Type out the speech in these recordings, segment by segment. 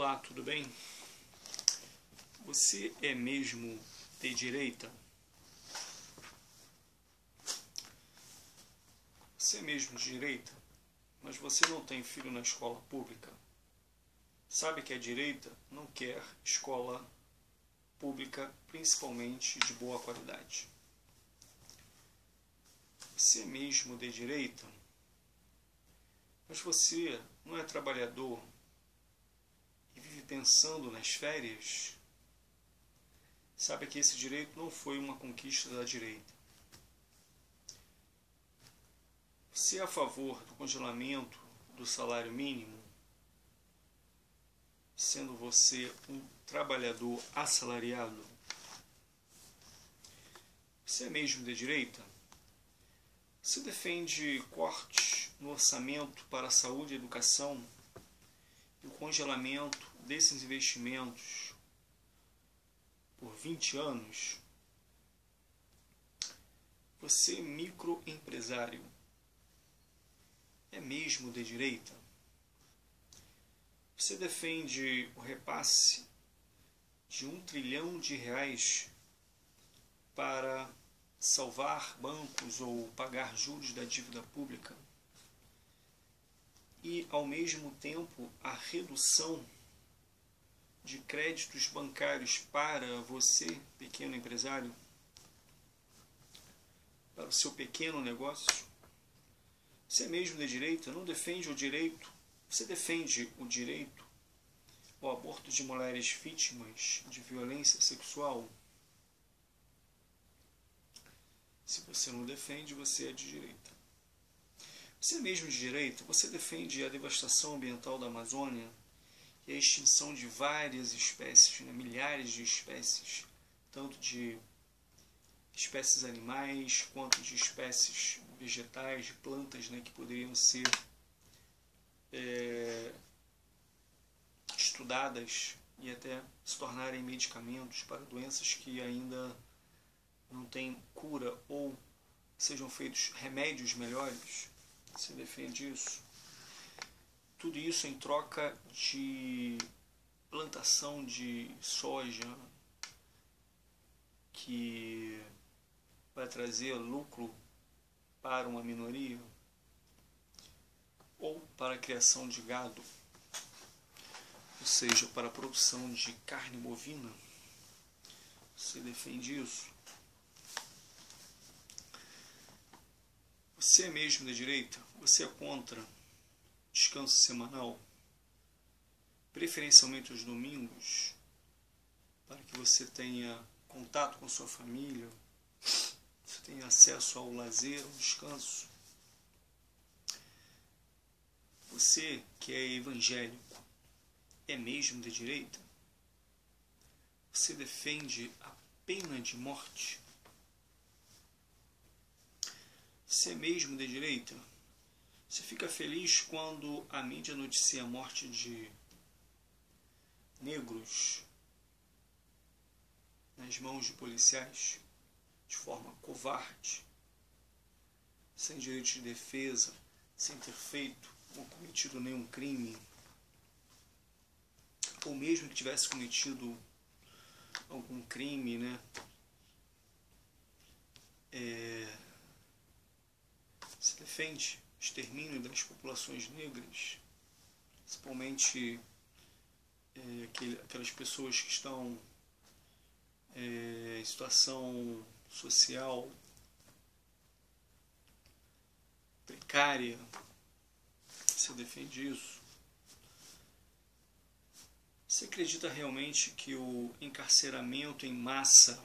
Olá, tudo bem? Você é mesmo de direita? Você é mesmo de direita, mas você não tem filho na escola pública? Sabe que a direita não quer escola pública, principalmente de boa qualidade. Você é mesmo de direita, mas você não é trabalhador pensando nas férias, sabe que esse direito não foi uma conquista da direita. Você é a favor do congelamento do salário mínimo, sendo você um trabalhador assalariado? Você é mesmo de direita? Você defende cortes no orçamento para a saúde e educação e o congelamento desses investimentos por 20 anos, você microempresário é mesmo de direita? Você defende o repasse de um trilhão de reais para salvar bancos ou pagar juros da dívida pública? e, ao mesmo tempo, a redução de créditos bancários para você, pequeno empresário, para o seu pequeno negócio? Você mesmo de direita não defende o direito, você defende o direito ao aborto de mulheres vítimas de violência sexual? Se você não defende, você é de direita. Você mesmo de direito, você defende a devastação ambiental da Amazônia e a extinção de várias espécies, né, milhares de espécies, tanto de espécies animais quanto de espécies vegetais, de plantas, né, que poderiam ser é, estudadas e até se tornarem medicamentos para doenças que ainda não têm cura ou sejam feitos remédios melhores se defende isso. Tudo isso em troca de plantação de soja que vai trazer lucro para uma minoria ou para a criação de gado, ou seja, para a produção de carne bovina. Você defende isso? Você é mesmo da direita? Você é contra descanso semanal? Preferencialmente aos domingos? Para que você tenha contato com sua família? Você tenha acesso ao lazer, ao descanso? Você que é evangélico é mesmo de direita? Você defende a pena de morte? Você mesmo de direita? Você fica feliz quando a mídia noticia a morte de negros nas mãos de policiais de forma covarde, sem direito de defesa, sem ter feito ou cometido nenhum crime, ou mesmo que tivesse cometido algum crime, né? É, se defende extermínio das populações negras, principalmente é, aquelas pessoas que estão é, em situação social precária. Você defende isso? Você acredita realmente que o encarceramento em massa,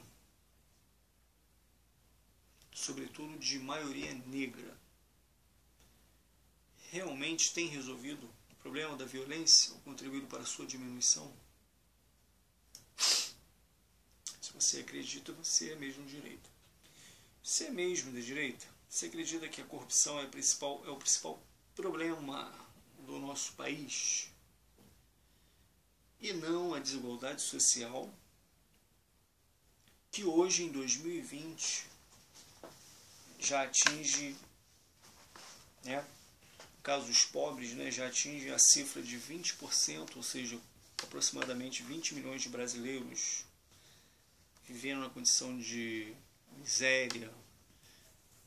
sobretudo de maioria negra, realmente tem resolvido o problema da violência ou contribuído para a sua diminuição? Se você acredita, você é mesmo direita. Você é mesmo de direita? Você acredita que a corrupção é, principal, é o principal problema do nosso país? E não a desigualdade social que hoje, em 2020, já atinge né, caso os pobres né, já atingem a cifra de 20%, ou seja, aproximadamente 20 milhões de brasileiros vivendo na condição de miséria,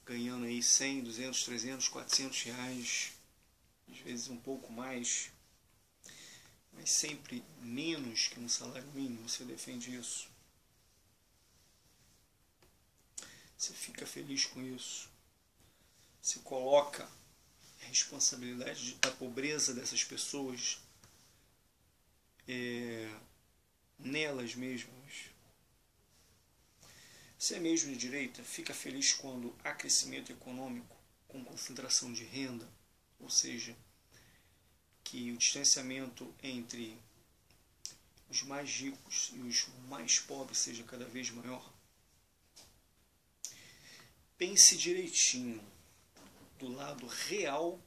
ganhando aí 100, 200, 300, 400 reais, às vezes um pouco mais, mas sempre menos que um salário mínimo, você defende isso. Você fica feliz com isso. Você coloca responsabilidade da pobreza dessas pessoas é, nelas mesmas. Você é mesmo de direita fica feliz quando há crescimento econômico com concentração de renda, ou seja, que o distanciamento entre os mais ricos e os mais pobres seja cada vez maior. Pense direitinho do lado real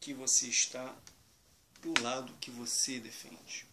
que você está, do lado que você defende.